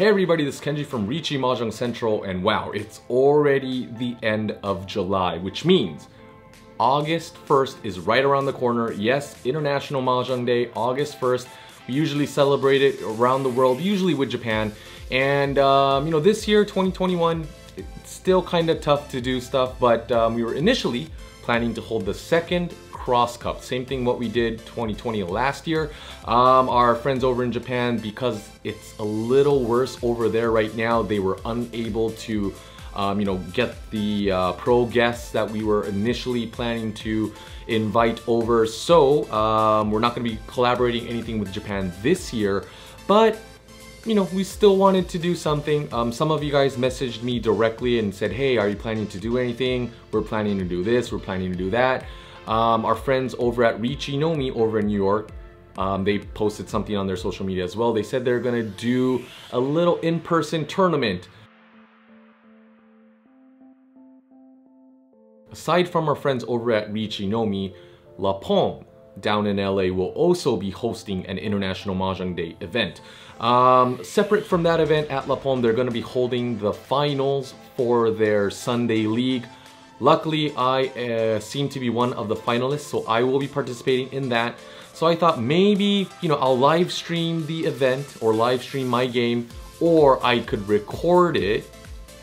Hey everybody, this is Kenji from Riichi Mahjong Central and wow, it's already the end of July, which means August 1st is right around the corner. Yes, International Mahjong Day, August 1st. We usually celebrate it around the world, usually with Japan. And um, you know, this year, 2021, it's still kind of tough to do stuff, but um, we were initially planning to hold the second Cross Cup. Same thing what we did 2020 last year. Um, our friends over in Japan, because it's a little worse over there right now, they were unable to um, you know, get the uh, pro guests that we were initially planning to invite over. So um, we're not gonna be collaborating anything with Japan this year, but you know, we still wanted to do something. Um, some of you guys messaged me directly and said, hey, are you planning to do anything? We're planning to do this, we're planning to do that. Um, our friends over at Riichi Nomi over in New York, um, they posted something on their social media as well. They said they're gonna do a little in-person tournament. Aside from our friends over at Riichi Nomi, LAPOM down in LA will also be hosting an International Mahjong Day event. Um, separate from that event at LAPOM, they're gonna be holding the finals for their Sunday League. Luckily, I uh, seem to be one of the finalists, so I will be participating in that. So I thought maybe, you know, I'll live stream the event or live stream my game, or I could record it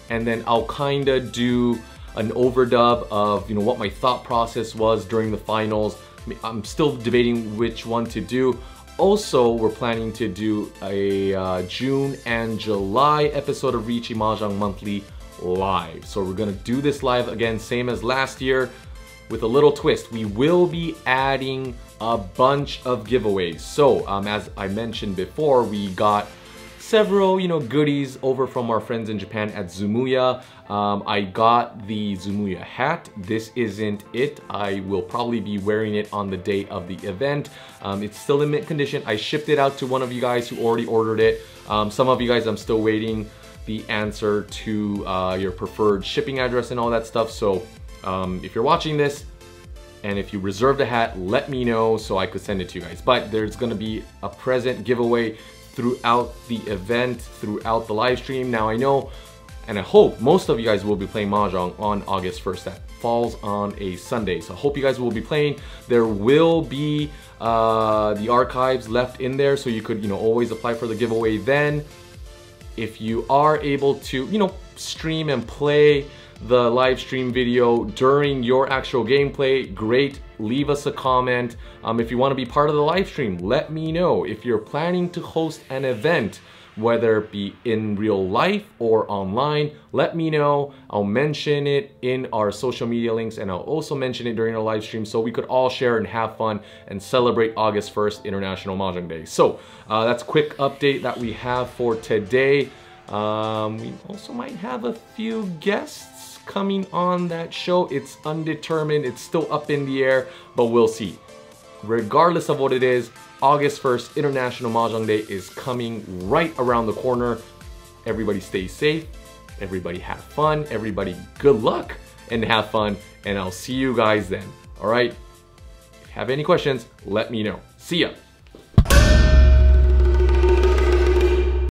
and then I'll kinda do an overdub of, you know, what my thought process was during the finals. I'm still debating which one to do. Also, we're planning to do a uh, June and July episode of Riichi Mahjong Monthly live. So we're gonna do this live again, same as last year, with a little twist. We will be adding a bunch of giveaways. So um, as I mentioned before, we got several, you know, goodies over from our friends in Japan at Zumuya. Um, I got the Zumuya hat. This isn't it. I will probably be wearing it on the day of the event. Um, it's still in mint condition. I shipped it out to one of you guys who already ordered it. Um, some of you guys, I'm still waiting the answer to uh, your preferred shipping address and all that stuff. So um, if you're watching this and if you reserve the hat, let me know so I could send it to you guys. But there's gonna be a present giveaway throughout the event, throughout the live stream. Now I know, and I hope most of you guys will be playing Mahjong on August 1st. That falls on a Sunday. So I hope you guys will be playing. There will be uh, the archives left in there so you could, you know, always apply for the giveaway then if you are able to, you know, stream and play the live stream video during your actual gameplay, great. Leave us a comment. Um, if you want to be part of the live stream, let me know. If you're planning to host an event, whether it be in real life or online, let me know. I'll mention it in our social media links and I'll also mention it during our live stream so we could all share and have fun and celebrate August 1st, International Mahjong Day. So uh, that's quick update that we have for today. Um, we also might have a few guests coming on that show. It's undetermined, it's still up in the air, but we'll see. Regardless of what it is, August 1st, International Mahjong Day is coming right around the corner. Everybody stay safe, everybody have fun, everybody good luck and have fun, and I'll see you guys then. All right? If you have any questions, let me know. See ya.